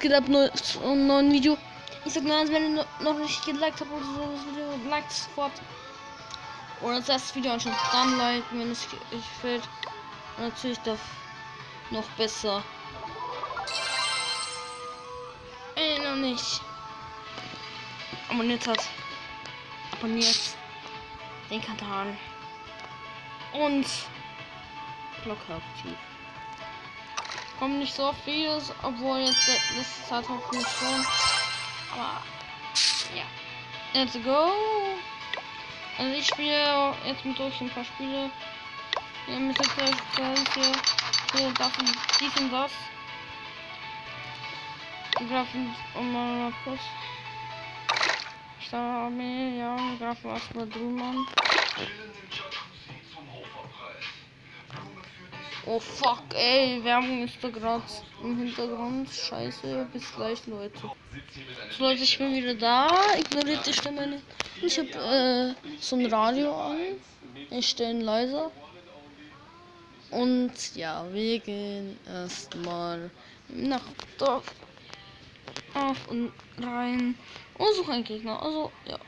geht ab neu, zu einem neuen Video. Ich sag nur eins, wenn ihr no- noch nicht geliked habt oder so das Video, liked sofort. Oder das erste Video anschauen, dann liken, wenn es euch gefällt. Und natürlich darf noch besser. Ey, noch nicht. Abonniert hat. Abonniert den Kanal. Und Glocke aktiv. Kommt nicht so vieles, obwohl jetzt das Zeit hoffentlich schon. Aber ja. Let's go. Also ich spiele jetzt mit euch ein paar Spiele. Ja, mit der hier. So, das und dies und das. Grafen um mal kurz. Ich habe mir, ja, grafen erstmal drüben an. Oh fuck, ey, Werbung ist da gerade im Hintergrund. Scheiße, bis gleich, Leute. So, Leute, ich bin wieder da. Ignoriert die Stimme nicht. Ich habe äh, so ein Radio an. Ich stelle ihn leiser. Und ja, wir gehen erstmal nach Dorf auf und rein und suchen einen Gegner. Also, ja.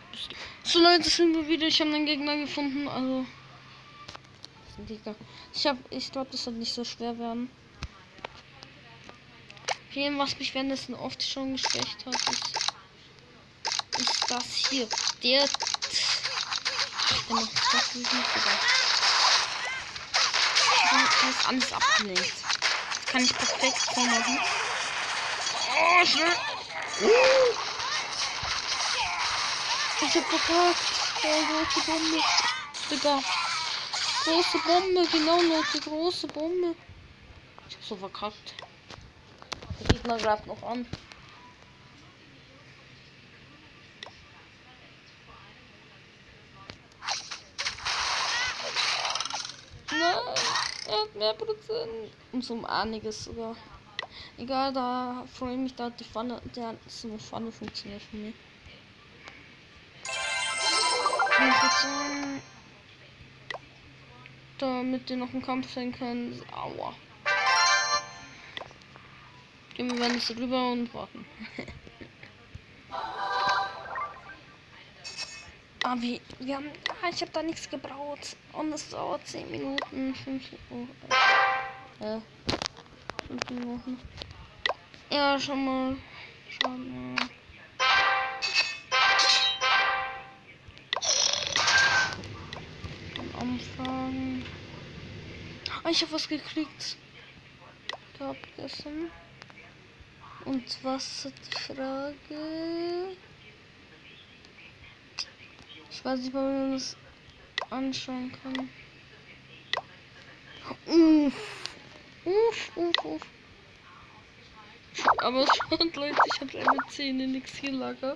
So, Leute, sind wir wieder. Ich habe einen Gegner gefunden. Also, Gegner. Ich habe, ich glaube, das wird nicht so schwer werden. Viel, was mich währenddessen oft schon geschwächt hat, ist, ist das hier. Der, der macht das nicht sogar. Der ist alles abgelenkt. Das kann ich perfekt so machen. Oh, schnell. Ich hab verkackt. Oh, große Bombe. Digga. Große Bombe, genau Leute, große Bombe. Ich hab so verkackt. Der Gegner greift noch an. Er hat mehr Prozent. Um so um einiges sogar. Egal, da freue ich mich, da hat die Pfanne, der so eine Pfanne funktioniert für mich. Und würde sagen, damit die noch einen Kampf sein können. Aua. Gehen wir mal nicht rüber und warten. ah, wie, wir haben, ah, ich habe da nichts gebraut. Und es dauert 10 Minuten, 5 Minuten. Äh, 5 Minuten. Ja, schon mal. Ich habe was gekriegt. Gehabt gestern. Und was ist die Frage? Ich weiß nicht, ob man das anschauen kann. Uff. Uff, uff, uff. Aber schaut Leute, ich habe Level 10 in Elixierlager.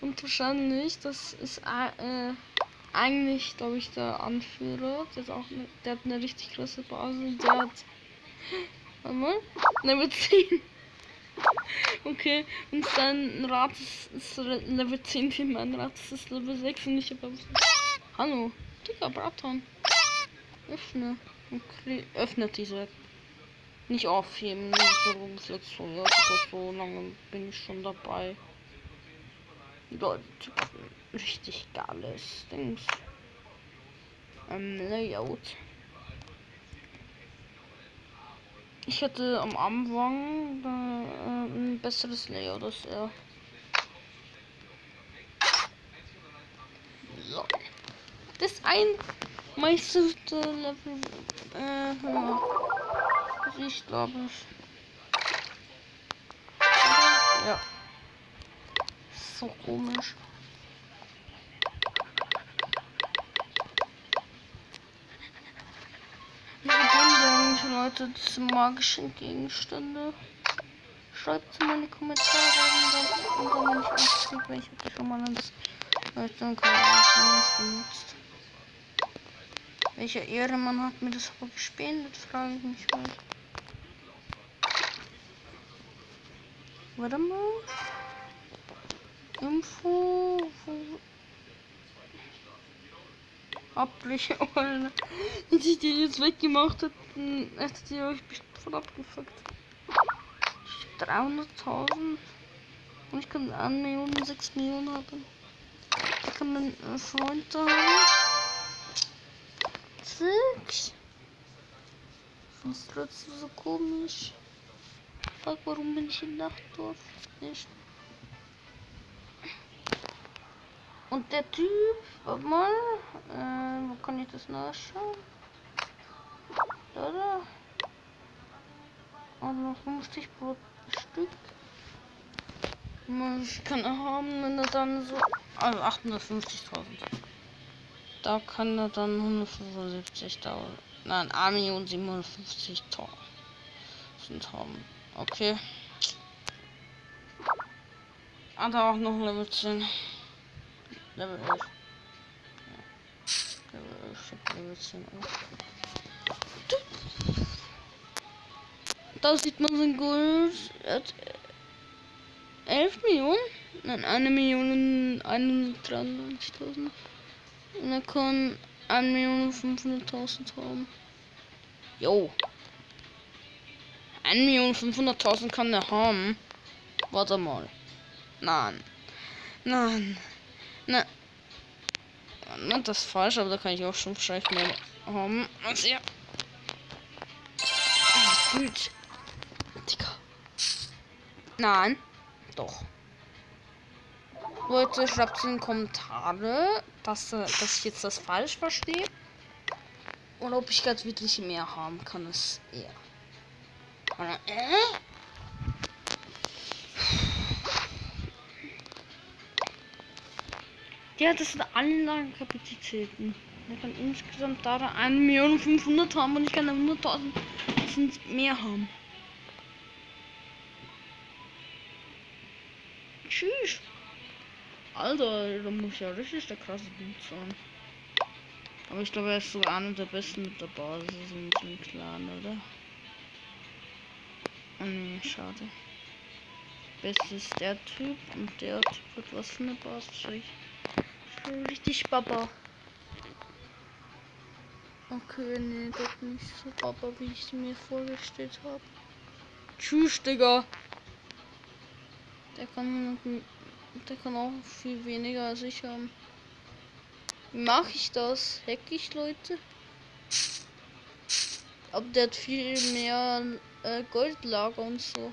Und wahrscheinlich, das ist äh, eigentlich, glaube ich, der Anführer. Der, ist auch ne, der hat eine richtig große Basis. Der hat. Warte mal. Level 10. Okay, und sein Rat ist, ist Level 10 wie mein Rat ist Level 6 und ich habe. Hallo, Digga, Braton. Öffne. Okay, öffnet diese. Nicht aufheben, Sicherungslektion. Ja, so lange bin ich schon dabei. Leute, richtig geiles Dings. Ähm, Layout. Ich hätte am Anfang äh, ein besseres Layout als er. So. Das ein meisterte Level. Äh. Das ich glaube ich. Ja. So komisch. Leute diese magischen Gegenstände? Schreibt es mal in die Kommentare und dann, und dann wenn ich auskriege, weil ich habe schon mal Leute was benutzt. Welcher Ehrenmann hat mir das aber gespendet, frage ich mich halt. Warte mal. Info. Abbrechen, Alter. Wenn ich die jetzt weggemacht hätten, hättet ihr euch bestimmt voll abgefuckt. 300.000. Und ich kann 1 Million, 6 Millionen haben. Ich kann einen Freund haben. 6. Das ist trotzdem so komisch. Fuck, warum bin ich in Nachtdorf? Nicht. Und der Typ, warte mal, äh, wo kann ich das nachschauen? Da, da. Und 50 pro Stück. Ich kann er haben, wenn er dann so. Also 850.000. Da kann er dann 175.000. Nein, 1.750.000 sind haben. Okay. Hat er auch noch Level 10. Level 11. Ja. Level 11, ich hab Level 10 auch. Da sieht man sein Gold. Er hat 11 Millionen? Nein, 1 Million 193.000. Und er kann 1 Million 500.000 haben. Jo. 1 Million 500.000 kann er haben. Warte mal. Nein. Nein. Nein. Nein, das ist falsch, aber da kann ich auch schon wahrscheinlich mehr haben. Also ja. Gut. Digga. Nein. Doch. Leute, schreibt in die Kommentare, dass, äh, dass ich jetzt das falsch verstehe. Und ob ich gerade wirklich mehr haben kann, ist eher. Oder, äh? Ja, das sind Anlagenkapazitäten. Er kann insgesamt da 1.500.000 haben und ich kann 100.000 mehr haben. Tschüss. Alter, da muss ja richtig der krasse Dude sein. Aber ich glaube, er ist sogar einer der besten mit der Basis in diesem Clan, oder? Oh nee, schade. Best ist der Typ und der Typ hat was für eine Basis. Richtig Baba. Okay, nee, doch nicht so Baba, wie ich es mir vorgestellt habe. Tschüss, Digga. Der kann, der kann auch viel weniger als ich haben. Wie mache ich das? Hack ich Leute? Aber der hat viel mehr äh, Goldlager und so.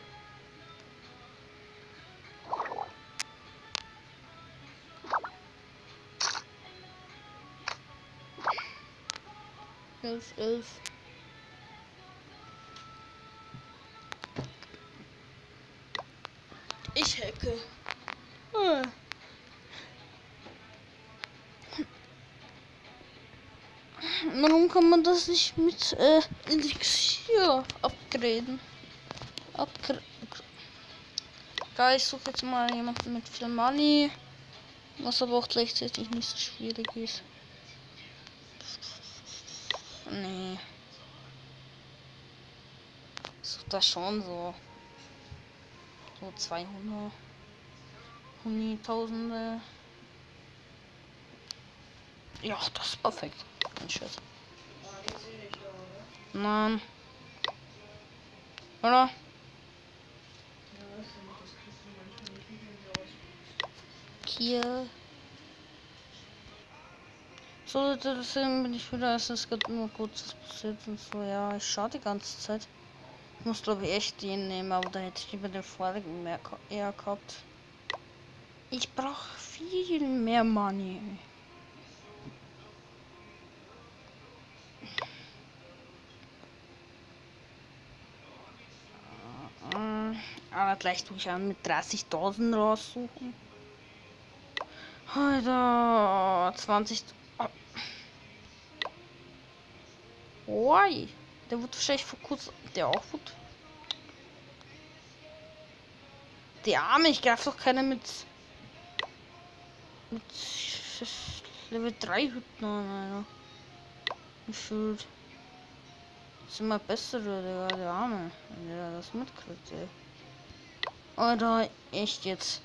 Elf, elf. Ich hacke. Ah. Warum kann man das nicht mit äh, Elixier upgraden? Upgra Geil, ich suche jetzt mal jemanden mit viel Money. Was aber auch gleichzeitig nicht so schwierig ist. Nee. Such das schon so. So 200. Hunderttausende. Ja, das ist perfekt. Ein Schiss. Nein. Oder? Hier. So, deswegen bin ich wieder, es ist gerade nur kurzes passiert und so, ja, ich schaue die ganze Zeit. Ich muss glaube ich echt den nehmen, aber da hätte ich lieber den vorigen mehr eher gehabt. Ich brauche viel mehr Money. Aber gleich tue ich an mit 30.000 raussuchen. Alter, 20. Oh. Oi, der wird wahrscheinlich vor kurzem. Der auch wird. Der Arme, ich greife doch keiner mit. Mit Level 3 Hütten an, Alter. Das ist immer bessere, der, der Arme. Wenn der das mitkriegt, ey. Oder echt jetzt.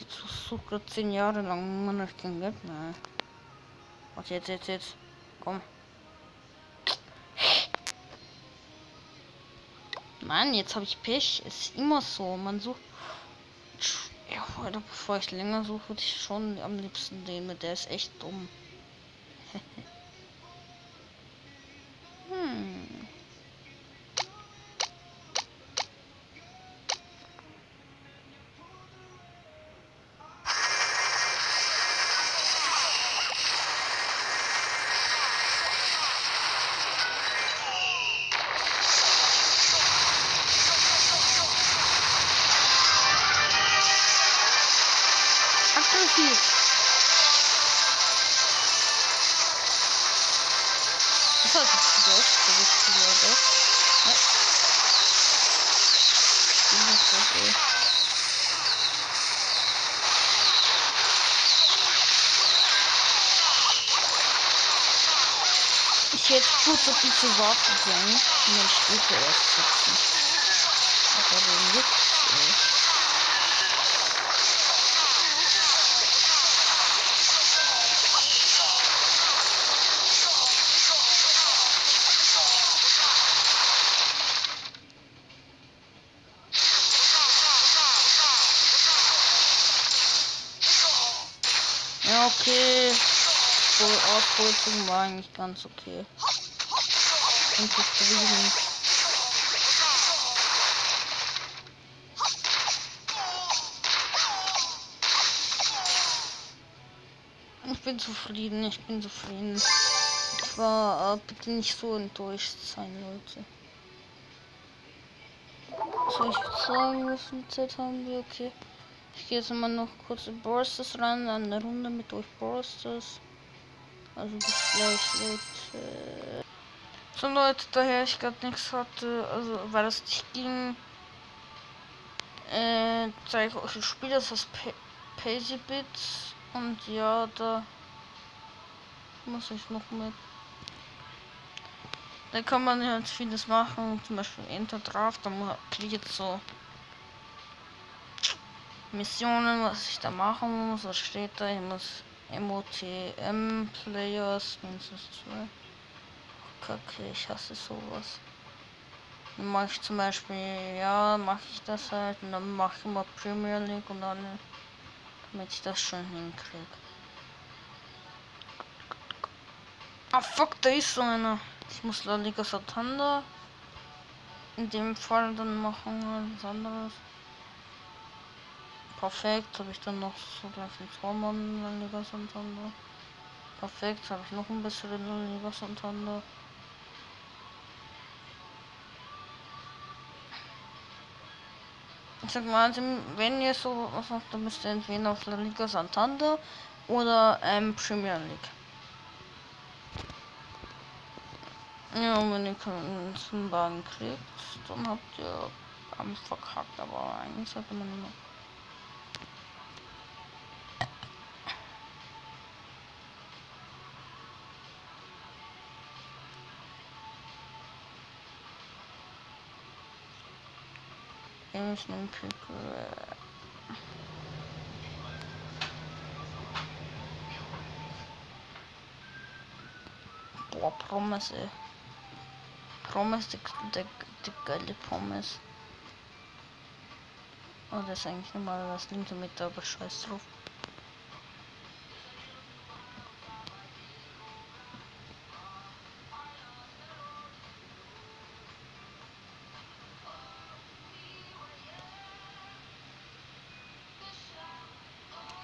Ich suche gerade 10 Jahre lang immer noch kein Geld mehr. Was jetzt, jetzt, jetzt? Komm. Mann, jetzt habe ich Pech. Ist immer so. Man sucht. Ja, bevor ich länger suche, würde ich schon am liebsten den mit. Der ist echt dumm. Aggressiv. Das hat jetzt durch, so wichtig, Leute. Ja. Ich bin nicht so viel. Ich hätte kurz ein bisschen warten sollen und dann später erst sitzen. Aber den Witz, ey. Ja, okay. Wohl Ausholzung war eigentlich ganz okay. Bin zufrieden. Ich bin zufrieden, ich bin zufrieden. Ich war äh, bitte nicht so enttäuscht sein, Leute. Soll ich sagen, wie viel Zeit haben wir? Okay. Ich gehe jetzt mal noch kurz in Borsters ran, an eine Runde mit euch Borsters. Also bis gleich, Leute. So Leute, daher ich gerade nichts hatte, also weil das nicht ging, äh, zeige ich euch ein Spiel, das heißt Paisy Bits. Und ja, da muss ich noch mit. Da kann man ja halt vieles machen, zum Beispiel Enter Draft, da kriege ich jetzt so Missionen, was ich da machen muss. Was steht da? Ich muss MOTM Players mindestens zwei. Kacke, ich hasse sowas. Dann mache ich zum Beispiel, ja, mache ich das halt und dann mache ich immer Premier League und dann, damit ich das schon hinkriege. Ah fuck, da ist so einer. Ich muss La Liga Santander in dem Fall dann machen, was anderes. Perfekt, habe ich dann noch so gleich ein Tormann in der Liga Santander. Perfekt, habe ich noch ein bisschen in der Liga Santander. Ich sag mal, also, wenn ihr so was macht, dann müsst ihr entweder auf La Liga Santander oder ähm, Premier League. Ja, und wenn ihr einen Wagen kriegt, dann habt ihr am verkackt, aber eigentlich sollte man immer. Ich nehme Boah, Pommes, ey. Pommes, die, die, die geile Pommes. Oh, das ist eigentlich normal das nimmt mit, aber scheiß drauf.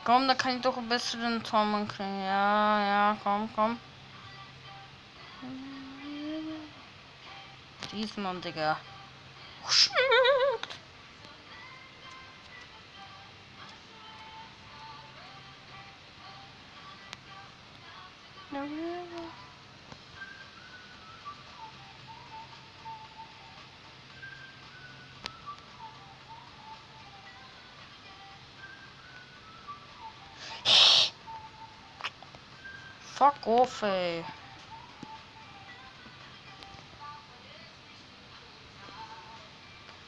Komm, da kann ich doch ein besseren Tormann kriegen. Ja, ja, komm, komm. Diesmal, Digga. Schmeckt. Fuck off, ey.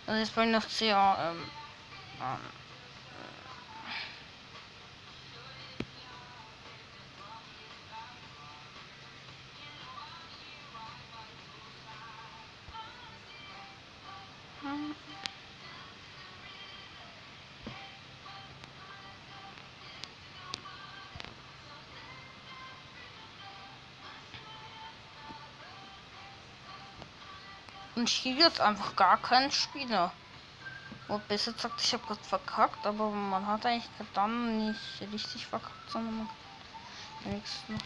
Also jetzt wollen noch sehr, ähm, ähm, Und hier jetzt einfach gar keinen Spieler. Wo besser sagt, ich habe gerade verkackt, aber man hat eigentlich dann nicht richtig verkackt, sondern man wenigstens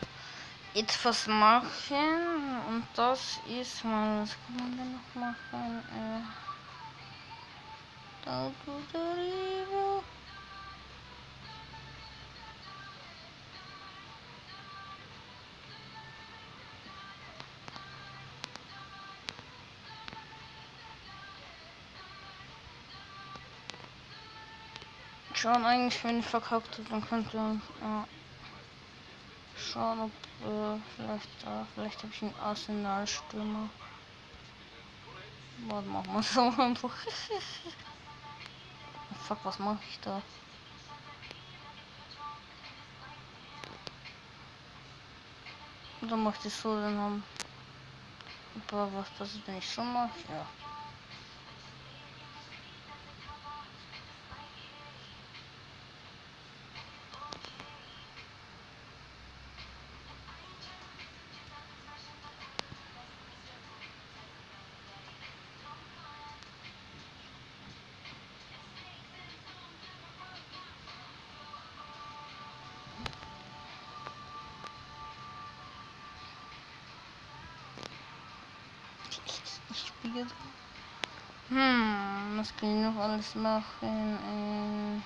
etwas machen. Und das ist mal, was kann man denn noch machen? Äh, da, da, da, da. Schauen eigentlich, wenn ich verkackt habe, dann könnte ja, schauen, ob äh, vielleicht da, vielleicht habe ich einen Arsenalstürmer. Was machen wir so einfach? Fuck, was mache ich da? Dann mache ich so, dann haben. Aber was passiert, wenn ich so mache? Ja. Spiele. Hm, was kann ich noch alles machen? Äh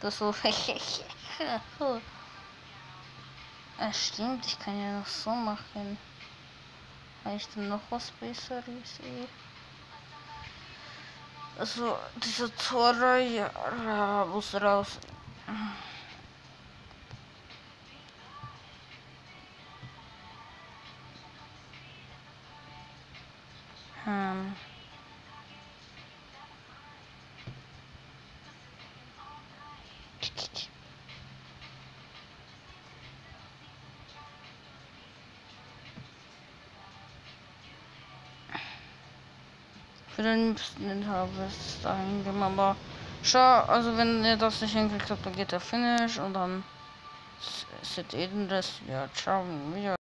das so. ah, stimmt, ich kann ja noch so machen. Habe ich denn noch was Besseres? Eh? Also, dieser Tore, ja, muss raus. Hm. Für den liebsten Harvest eingeben, aber schau, also wenn ihr das nicht hingekriegt habt, dann geht der Finish und dann ihr den Rest. Ja, ciao, wieder.